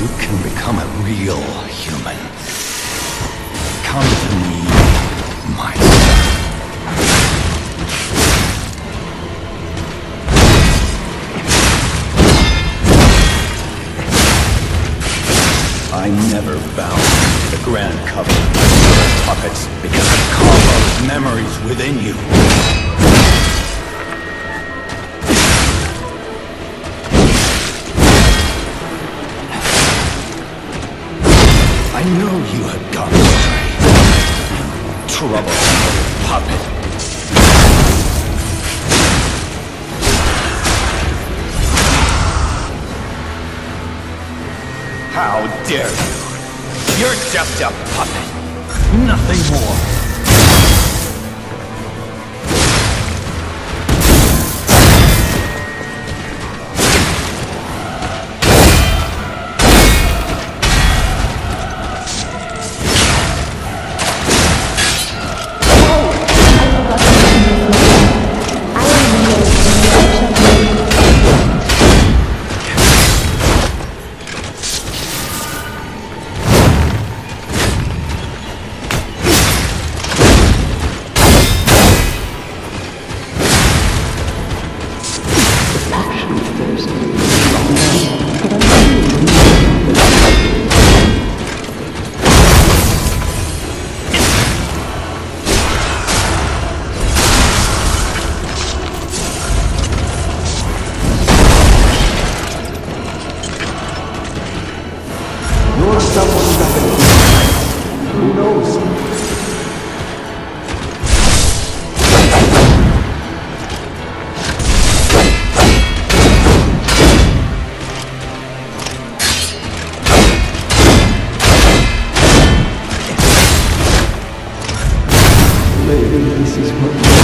You can become a real human. Come to me, my son. I never to the Grand Covenant puppets because of Carlo's memories within you. I know you had gone astray. Troublesome puppet. How dare you? You're just a puppet. Nothing more. is what